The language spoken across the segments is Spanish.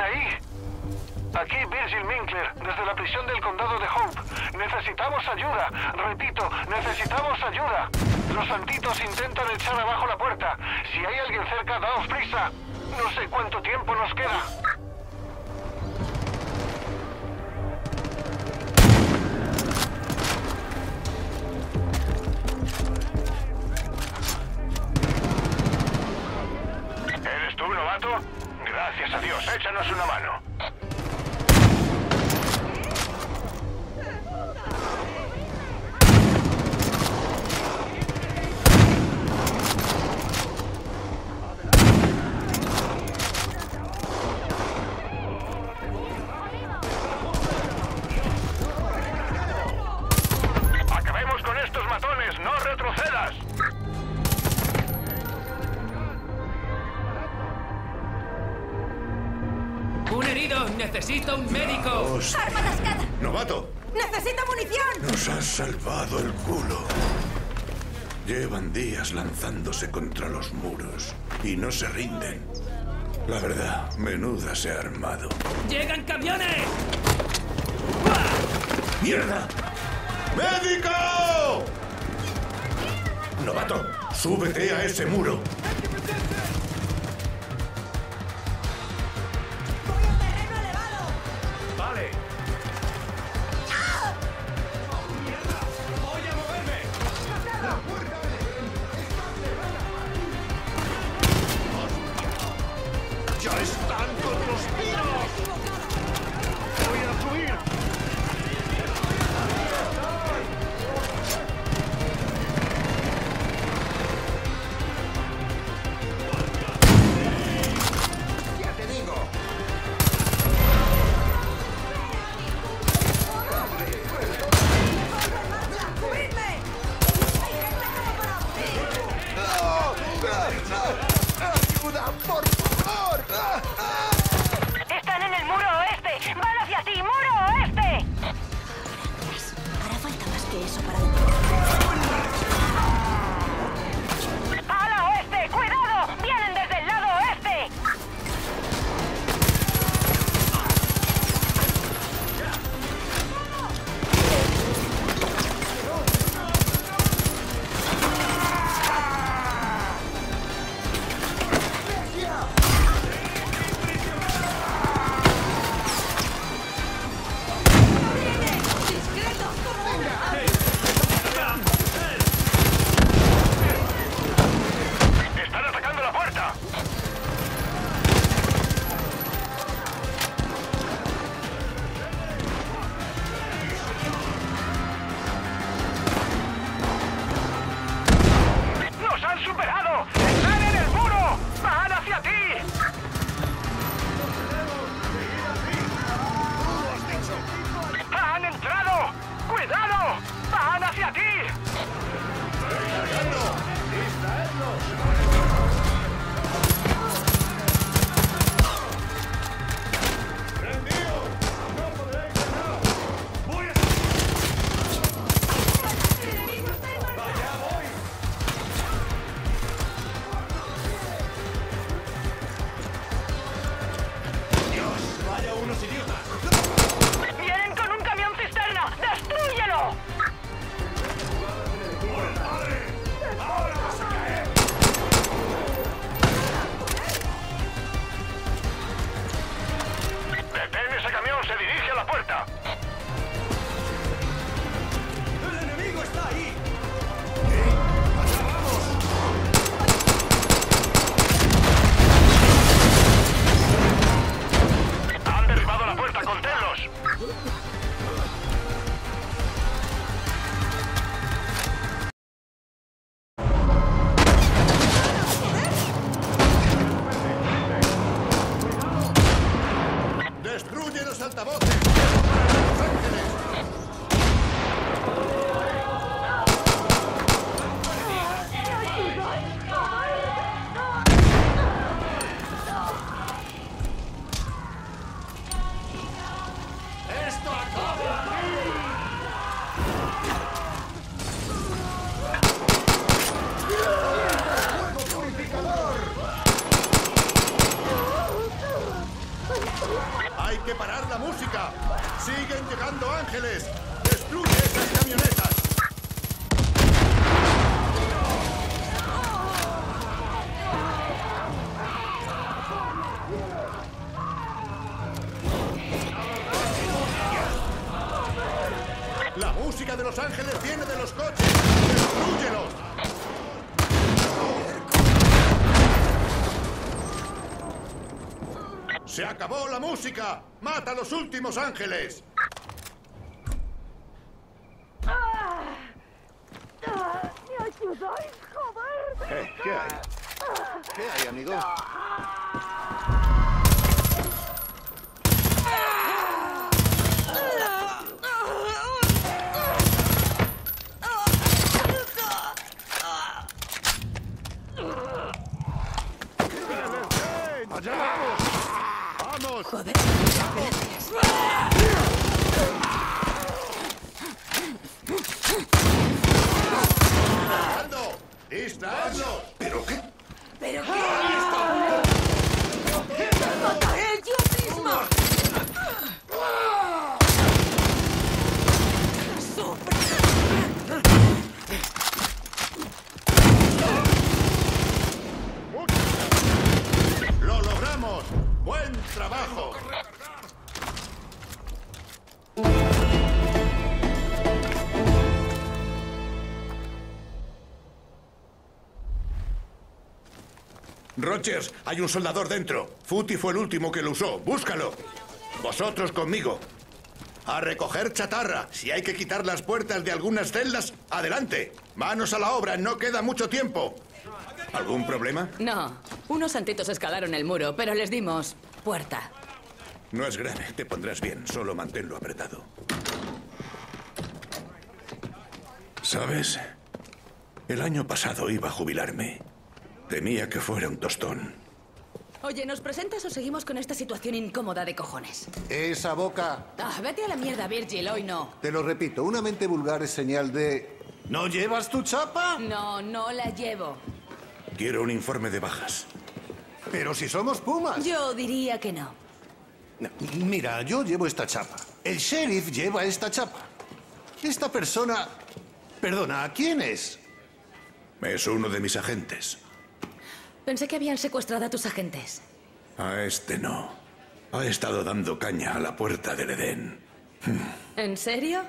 ahí? Aquí Virgil Minkler, desde la prisión del condado de Hope. Necesitamos ayuda. Repito, necesitamos ayuda. Los santitos intentan echar abajo la puerta. Si hay alguien cerca, daos prisa. No sé cuánto tiempo nos queda. No retrocedas. ¡Un herido! ¡Necesito un médico! ¡Arma atascada! ¡Novato! ¡Necesito munición! Nos has salvado el culo. Llevan días lanzándose contra los muros y no se rinden. La verdad, menuda se ha armado. ¡Llegan camiones! ¡Mierda! ¡Médico! Novato, súbete a ese muro. Ángeles! ¡Destruye esas camionetas! La música de los ángeles viene de los coches. ¡Destrúyelos! ¡Se acabó la música! ¡Mata a los últimos ángeles! ¡Me ayudáis, joder! Eh, ¿Qué hay? ¿Qué hay, amigo? ¡Allá Rogers, hay un soldador dentro. Futi fue el último que lo usó. Búscalo. Vosotros conmigo. A recoger chatarra. Si hay que quitar las puertas de algunas celdas, adelante. Manos a la obra, no queda mucho tiempo. ¿Algún problema? No, unos santitos escalaron el muro, pero les dimos puerta. No es grave, te pondrás bien. Solo manténlo apretado. ¿Sabes? El año pasado iba a jubilarme. Temía que fuera un tostón. Oye, ¿nos presentas o seguimos con esta situación incómoda de cojones? Esa boca. Ah, vete a la mierda, Virgil, hoy no. Te lo repito, una mente vulgar es señal de... ¿No llevas tu chapa? No, no la llevo. Quiero un informe de bajas. Pero si somos pumas. Yo diría que no. No, Mira, yo llevo esta chapa. El sheriff lleva esta chapa. Esta persona... Perdona, ¿quién es? Es uno de mis agentes. Pensé que habían secuestrado a tus agentes. A este no. Ha estado dando caña a la puerta del Edén. ¿En serio?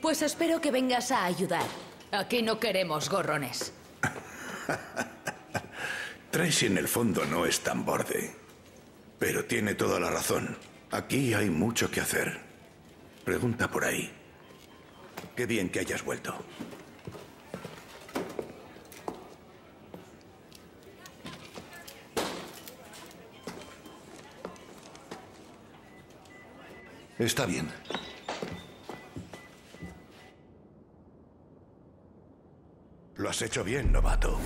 Pues espero que vengas a ayudar. Aquí no queremos gorrones. Tracy en el fondo no es tan borde. Pero tiene toda la razón. Aquí hay mucho que hacer. Pregunta por ahí. Qué bien que hayas vuelto. Está bien. Lo has hecho bien, novato.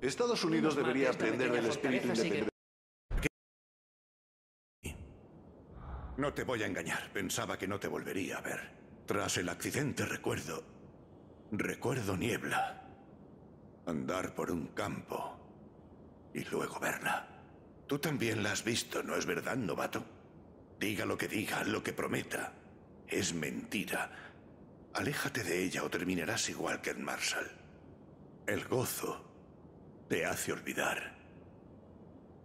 Estados Unidos debería aprender del espíritu independiente. No te voy a engañar. Pensaba que no te volvería a ver. Tras el accidente recuerdo... Recuerdo niebla. Andar por un campo. Y luego verla. Tú también la has visto, ¿no es verdad, novato? Diga lo que diga, lo que prometa. Es mentira. Aléjate de ella o terminarás igual que en Marshall. El gozo te hace olvidar.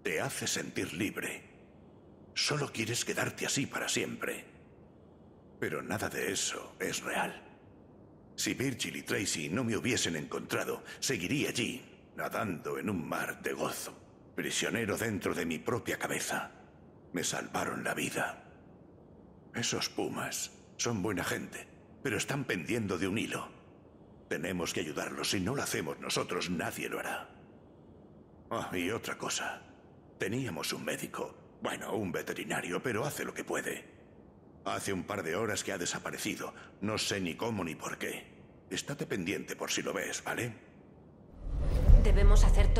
Te hace sentir libre. Solo quieres quedarte así para siempre. Pero nada de eso es real. Si Virgil y Tracy no me hubiesen encontrado, seguiría allí, nadando en un mar de gozo, prisionero dentro de mi propia cabeza. Me salvaron la vida. Esos pumas son buena gente, pero están pendiendo de un hilo. Tenemos que ayudarlos. Si no lo hacemos nosotros, nadie lo hará. Ah, y otra cosa. Teníamos un médico. Bueno, un veterinario, pero hace lo que puede. Hace un par de horas que ha desaparecido. No sé ni cómo ni por qué. Estate pendiente por si lo ves, ¿vale? Debemos hacer todo.